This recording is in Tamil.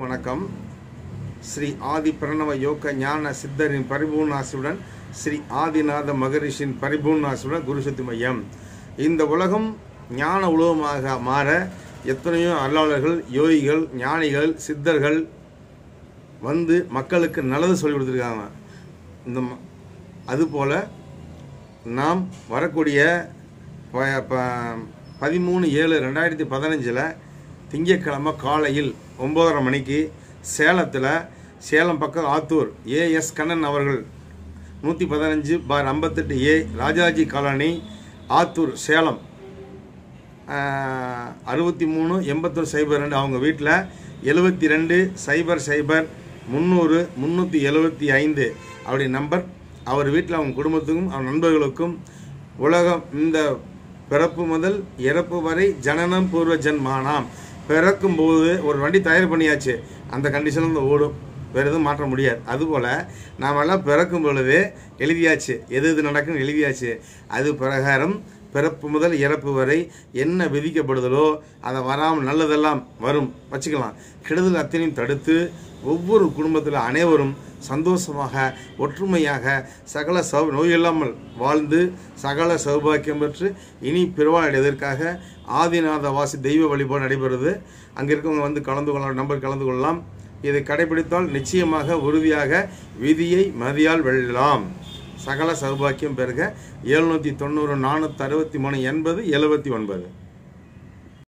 வணக்கம். ஸ்ரீ ஆதி பிரணவ யோக ஞான சித்தரின் பரிபூர்ணாசியுடன் ஸ்ரீ ஆதிநாத மகரிஷின் பரிபூர்ணாசியுடன் குருசக்தி மையம். இந்த உலகம் ஞான உலகமாக மாற எத்தனையோ அருளாளர்கள் யோகிகள் ஞானிகள் சித்தர்கள் வந்து மக்களுக்கு நல்லது சொல்லி கொடுத்துருக்காங்க. இந்த அதுபோல் நாம் வரக்கூடிய பதிமூணு ஏழு ரெண்டாயிரத்தி பதினஞ்சில் திங்கக்கிழமை காலையில் ஒம்போதரை மணிக்கு சேலத்தில் சேலம் பக்கம் ஆத்தூர் ஏஎஸ் கண்ணன் அவர்கள் நூற்றி பதினஞ்சு பார் ஐம்பத்தெட்டு ஏ ராஜாஜி காலனி ஆத்தூர் சேலம். அறுபத்தி மூணு எண்பத்தொரு சைபர் ரெண்டு அவங்க வீட்டில் எழுபத்தி ரெண்டு சைபர் சைபர் முந்நூறு முந்நூற்றி எழுபத்தி ஐந்து அப்படி நம்பர். அவர் வீட்டில் அவங்க குடும்பத்துக்கும் அவர் நண்பர்களுக்கும் உலகம் இந்த பிறப்பு முதல் இறப்பு வரை ஜனனம் பூர்வ ஜன்மானாம். பிறக்கும்போது ஒரு வண்டி தயார் பண்ணியாச்சு அந்த கண்டிஷனில் தான் ஓடும். வேறு எதுவும் மாற்ற முடியாது. அதுபோல் நாமெல்லாம் பிறக்கும் பொழுது எழுதியாச்சு. எது எது நடக்குன்னு எழுதியாச்சு. அது பிரகாரம் பிறப்பு முதல் இறப்பு வரை என்ன விதிக்கப்படுதலோ அதை வராமல் நல்லதெல்லாம் வரும். வச்சுக்கலாம். கெடுதல் அத்தனையும் தடுத்து ஒவ்வொரு குடும்பத்தில் அனைவரும் சந்தோஷமாக ஒற்றுமையாக சகல சௌ நோய் இல்லாமல் வாழ்ந்து சகல சௌபாக்கியம் பெற்று இனி பிறவாடையதற்காக ஆதிநாத வாசி தெய்வ வழிபாடு நடைபெறுது. அங்கே இருக்கவங்க வந்து கலந்து கொள்ளலாம் நம்பர் கலந்து கொள்ளலாம். இதை கடைபிடித்தால் நிச்சயமாக உறுதியாக விதியை மதியால் வெல்லலாம். சகல சௌபாக்கியம் பெருக எழுநூற்றி தொண்ணூறு நானூற்றி அறுபத்தி மூணு எண்பது எழுபத்தி ஒன்பது.